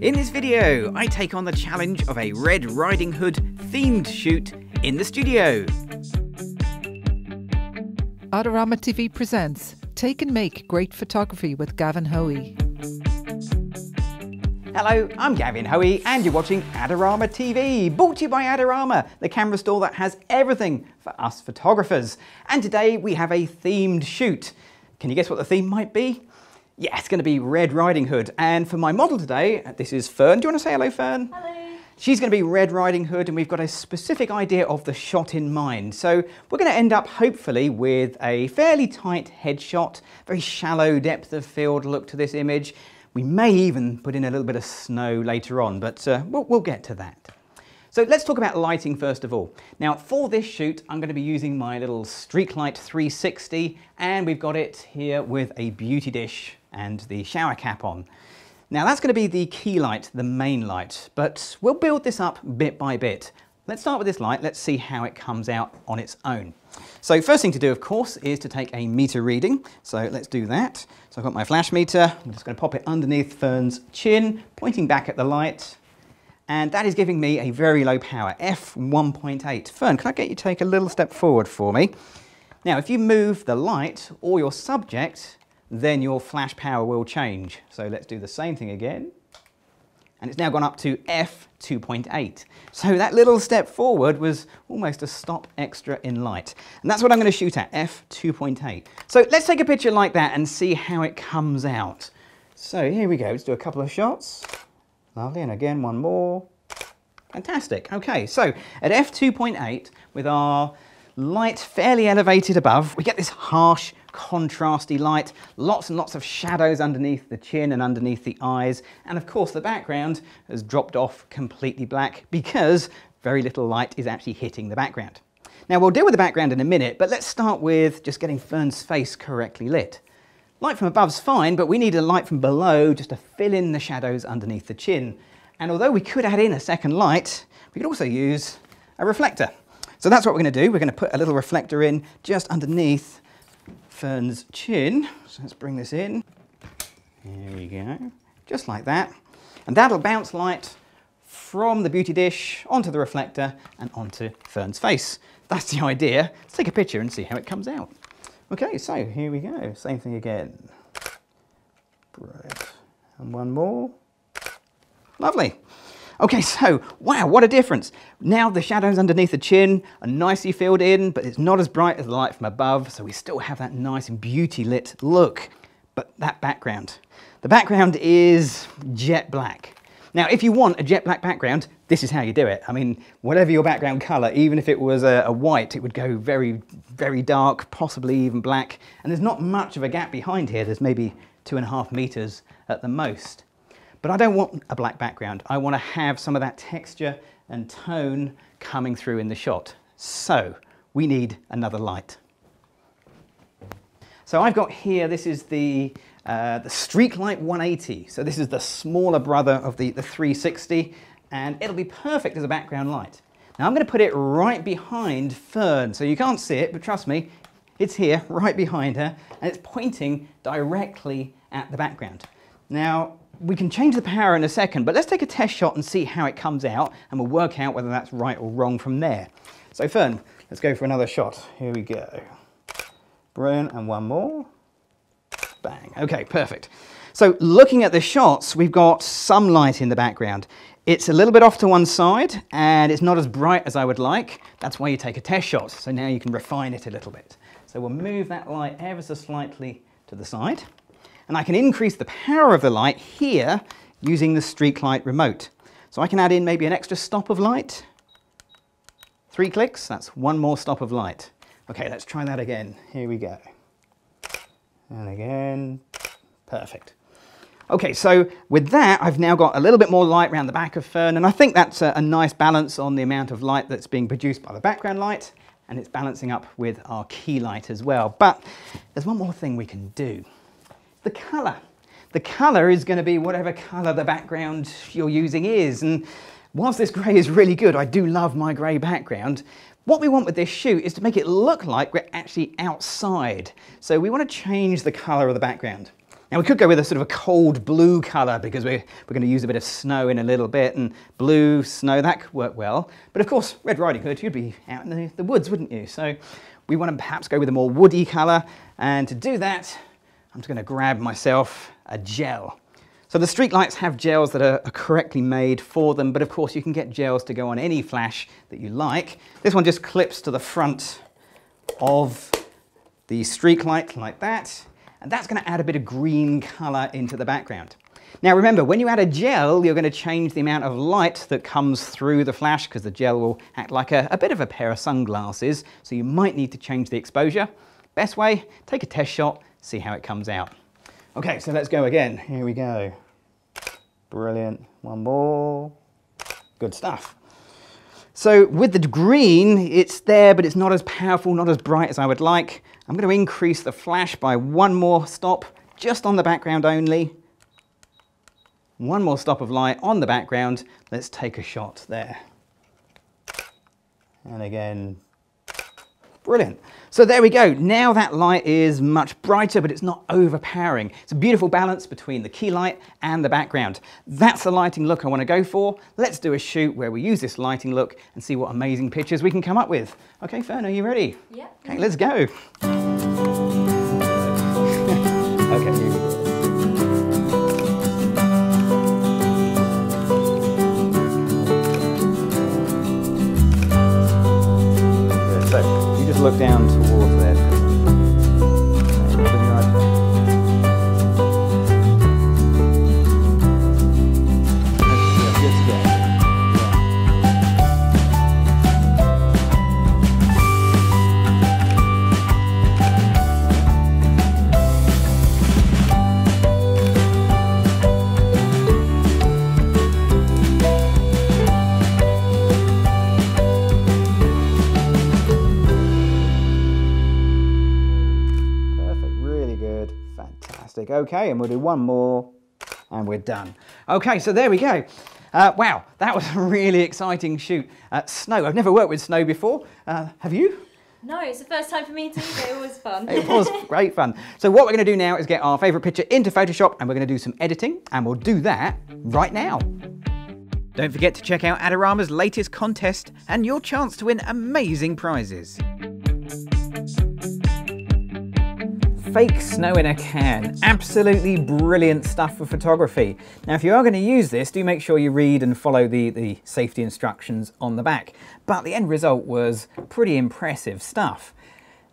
In this video, I take on the challenge of a Red Riding Hood themed shoot in the studio. Adorama TV presents Take and Make Great Photography with Gavin Hoey. Hello, I'm Gavin Hoey and you're watching Adorama TV, brought to you by Adorama, the camera store that has everything for us photographers. And today we have a themed shoot. Can you guess what the theme might be? Yeah, it's going to be Red Riding Hood. And for my model today, this is Fern. Do you want to say hello, Fern? Hello. She's going to be Red Riding Hood and we've got a specific idea of the shot in mind. So we're going to end up hopefully with a fairly tight headshot, very shallow depth of field look to this image. We may even put in a little bit of snow later on, but uh, we'll, we'll get to that. So let's talk about lighting first of all. Now for this shoot, I'm going to be using my little Streetlight 360 and we've got it here with a beauty dish and the shower cap on. Now that's going to be the key light, the main light, but we'll build this up bit by bit. Let's start with this light, let's see how it comes out on its own. So first thing to do, of course, is to take a meter reading. So let's do that. So I've got my flash meter, I'm just going to pop it underneath Fern's chin, pointing back at the light, and that is giving me a very low power, f1.8. Fern, can I get you to take a little step forward for me? Now, if you move the light or your subject, then your flash power will change. So let's do the same thing again. And it's now gone up to f2.8. So that little step forward was almost a stop extra in light. And that's what I'm going to shoot at, f2.8. So let's take a picture like that and see how it comes out. So here we go, let's do a couple of shots. Lovely, and again, one more. Fantastic. Okay, so at f2.8, with our light fairly elevated above, we get this harsh, contrasty light, lots and lots of shadows underneath the chin and underneath the eyes, and of course the background has dropped off completely black because very little light is actually hitting the background. Now we'll deal with the background in a minute, but let's start with just getting Fern's face correctly lit. Light from above's fine, but we need a light from below just to fill in the shadows underneath the chin. And although we could add in a second light, we could also use a reflector. So that's what we're going to do. We're going to put a little reflector in just underneath Fern's chin. So let's bring this in. There we go. Just like that. And that'll bounce light from the beauty dish onto the reflector and onto Fern's face. That's the idea. Let's take a picture and see how it comes out. Okay, so here we go. Same thing again. Brilliant. And one more. Lovely. Okay, so wow, what a difference. Now the shadows underneath the chin are nicely filled in, but it's not as bright as the light from above, so we still have that nice and beauty lit look. But that background, the background is jet black. Now, if you want a jet black background, this is how you do it. I mean, whatever your background color, even if it was a, a, white, it would go very, very dark, possibly even black. And there's not much of a gap behind here. There's maybe two and a half meters at the most. But I don't want a black background. I want to have some of that texture and tone coming through in the shot. So we need another light. So I've got here, this is the, uh, the Streetlight 180. So this is the smaller brother of the, the 360 and it'll be perfect as a background light. Now I'm going to put it right behind Fern. So you can't see it, but trust me, it's here, right behind her, and it's pointing directly at the background. Now, we can change the power in a second, but let's take a test shot and see how it comes out, and we'll work out whether that's right or wrong from there. So Fern, let's go for another shot. Here we go. Brilliant, and one more. Bang, okay, perfect. So looking at the shots, we've got some light in the background. It's a little bit off to one side, and it's not as bright as I would like. That's why you take a test shot, so now you can refine it a little bit. So we'll move that light ever so slightly to the side and I can increase the power of the light here using the Streetlight remote. So I can add in maybe an extra stop of light. Three clicks, that's one more stop of light. Okay, let's try that again. Here we go. And again, perfect. Okay, so with that, I've now got a little bit more light around the back of Fern, and I think that's a, a nice balance on the amount of light that's being produced by the background light, and it's balancing up with our key light as well. But there's one more thing we can do the colour. The colour is going to be whatever colour the background you're using is. And whilst this grey is really good, I do love my grey background, what we want with this shoot is to make it look like we're actually outside. So we want to change the colour of the background. Now we could go with a sort of a cold blue colour because we're, we're going to use a bit of snow in a little bit and blue, snow, that could work well. But of course, Red Riding Hood, you'd be out in the, the woods, wouldn't you? So we want to perhaps go with a more woody colour and to do that, I'm just going to grab myself a gel. So the street lights have gels that are, correctly made for them, but of course you can get gels to go on any flash that you like. This one just clips to the front of the street light like that, and that's going to add a bit of green colour into the background. Now remember, when you add a gel, you're going to change the amount of light that comes through the flash because the gel will act like a, a bit of a pair of sunglasses, so you might need to change the exposure. Best way, take a test shot, see how it comes out. Okay, so let's go again. Here we go. Brilliant. One more. Good stuff. So with the green, it's there, but it's not as powerful, not as bright as I would like. I'm going to increase the flash by one more stop, just on the background only. One more stop of light on the background. Let's take a shot there. And again, brilliant. So there we go. Now that light is much brighter, but it's not overpowering. It's a beautiful balance between the key light and the background. That's the lighting look I want to go for. Let's do a shoot where we use this lighting look and see what amazing pictures we can come up with. Okay, Fern, are you ready? Yeah. Okay, let's go. Fantastic. Okay, and we'll do one more and we're done. Okay, so there we go. Uh, wow, that was a really exciting shoot. Uh, snow, I've never worked with snow before. Uh, have you? No, it's the first time for me too, but it was fun. it was great fun. So what we're going to do now is get our favourite picture into Photoshop and we're going to do some editing and we'll do that right now. Don't forget to check out Adorama's latest contest and your chance to win amazing prizes. Fake snow in a can. Absolutely brilliant stuff for photography. Now if you are going to use this, do make sure you read and follow the, the safety instructions on the back. But the end result was pretty impressive stuff.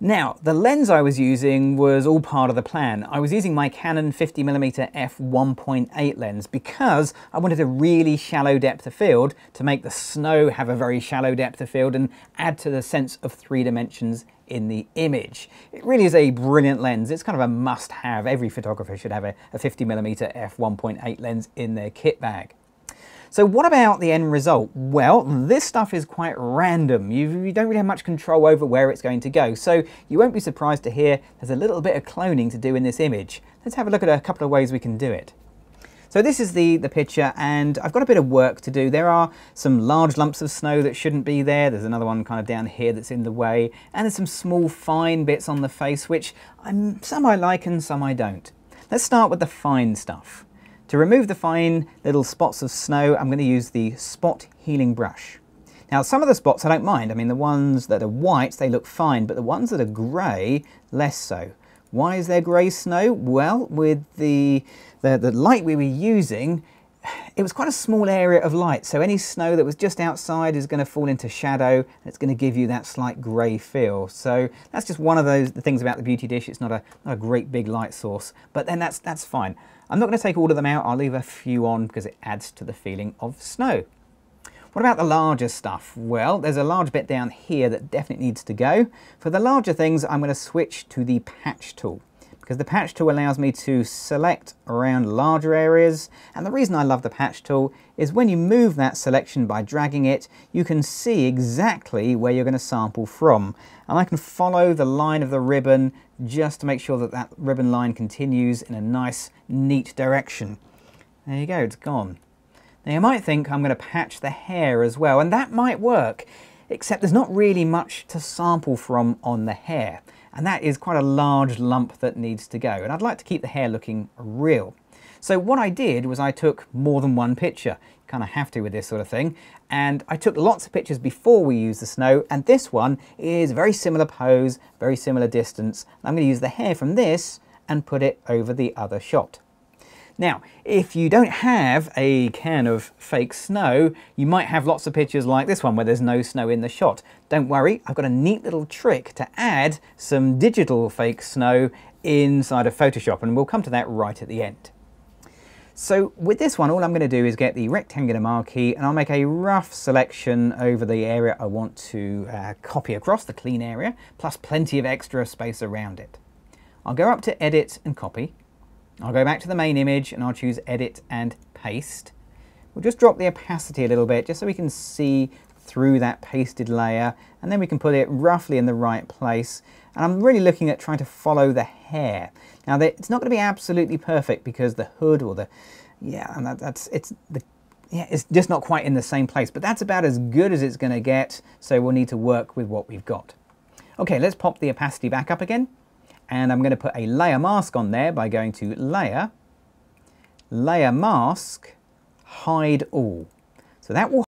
Now, the lens I was using was all part of the plan. I was using my Canon 50mm f1.8 lens because I wanted a really shallow depth of field to make the snow have a very shallow depth of field and add to the sense of three dimensions in the image. It really is a brilliant lens. It's kind of a must-have. Every photographer should have a, a 50mm f1.8 lens in their kit bag. So what about the end result? Well, this stuff is quite random. You, you, don't really have much control over where it's going to go. So you won't be surprised to hear there's a little bit of cloning to do in this image. Let's have a look at a couple of ways we can do it. So this is the, the picture and I've got a bit of work to do. There are some large lumps of snow that shouldn't be there. There's another one kind of down here that's in the way. And there's some small fine bits on the face which I'm, some I like and some I don't. Let's start with the fine stuff. To remove the fine little spots of snow, I'm going to use the spot healing brush. Now some of the spots I don't mind. I mean the ones that are white, they look fine, but the ones that are grey, less so. Why is there grey snow? Well, with the, the, the light we were using, it was quite a small area of light, so any snow that was just outside is going to fall into shadow, and it's going to give you that slight grey feel. So that's just one of those the things about the Beauty Dish. It's not a, not a great big light source, but then that's, that's fine. I'm not going to take all of them out. I'll leave a few on because it adds to the feeling of snow. What about the larger stuff? Well, there's a large bit down here that definitely needs to go. For the larger things, I'm going to switch to the patch tool because the patch tool allows me to select around larger areas and the reason I love the patch tool is when you move that selection by dragging it you can see exactly where you're going to sample from and I can follow the line of the ribbon just to make sure that that ribbon line continues in a nice neat direction. There you go, it's gone. Now you might think I'm going to patch the hair as well, and that might work, except there's not really much to sample from on the hair. and that is quite a large lump that needs to go. And I'd like to keep the hair looking real. So what I did was I took more than one picture. You kind of have to with this sort of thing. And I took lots of pictures before we used the snow. And this one is a very similar pose, very similar distance. I'm going to use the hair from this and put it over the other shot. Now, if you don't have a can of fake snow, you might have lots of pictures like this one where there's no snow in the shot. Don't worry, I've got a neat little trick to add some digital fake snow inside of Photoshop, and we'll come to that right at the end. So with this one, all I'm going to do is get the rectangular marquee and I'll make a rough selection over the area I want to uh, copy across, the clean area, plus plenty of extra space around it. I'll go up to Edit and Copy. I'll go back to the main image and I'll choose Edit and Paste. We'll just drop the opacity a little bit just so we can see through that pasted layer and then we can put it roughly in the right place. And I'm really looking at trying to follow the hair. Now it's not going to be absolutely perfect because the hood or the, yeah, and that, that's, it's the, yeah, it's just not quite in the same place, but that's about as good as it's going to get. So we'll need to work with what we've got. Okay, let's pop the opacity back up again. And I'm going to put a layer mask on there by going to Layer, Layer Mask, Hide All. So that will